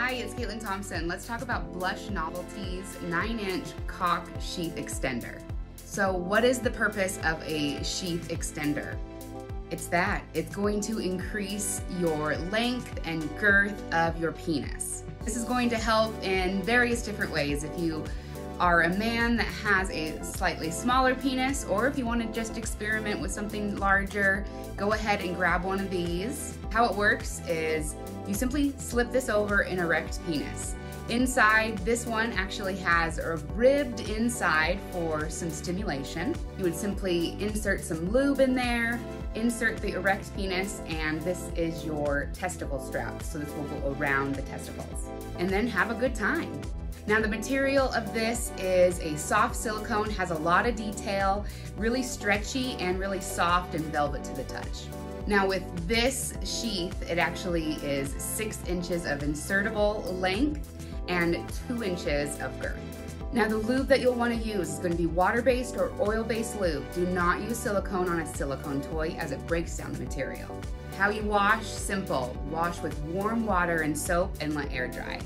Hi, it's Katelyn Thompson. Let's talk about Blush Novelties 9-inch cock sheath extender. So what is the purpose of a sheath extender? It's that. It's going to increase your length and girth of your penis. This is going to help in various different ways. If you are a man that has a slightly smaller penis, or if you want to just experiment with something larger, go ahead and grab one of these. How it works is you simply slip this over an erect penis. Inside, this one actually has a ribbed inside for some stimulation. You would simply insert some lube in there, insert the erect penis, and this is your testicle strap. So this will go around the testicles. And then have a good time. Now the material of this is a soft silicone, has a lot of detail, really stretchy and really soft and velvet to the touch. Now with this sheath, it actually is six inches of insertable length and two inches of girth. Now the lube that you'll want to use is going to be water-based or oil-based lube. Do not use silicone on a silicone toy as it breaks down the material. How you wash? Simple. Wash with warm water and soap and let air dry.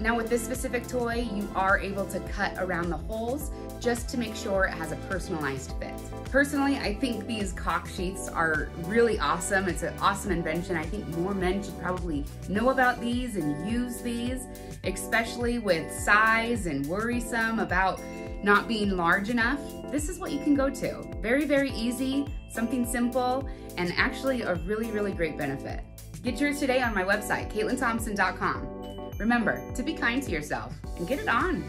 Now with this specific toy, you are able to cut around the holes just to make sure it has a personalized fit. Personally, I think these cock sheets are really awesome. It's an awesome invention. I think more men should probably know about these and use these, especially with size and worrisome about not being large enough. This is what you can go to. Very, very easy, something simple, and actually a really, really great benefit. Get yours today on my website, KatelynThompson.com. Remember to be kind to yourself and get it on.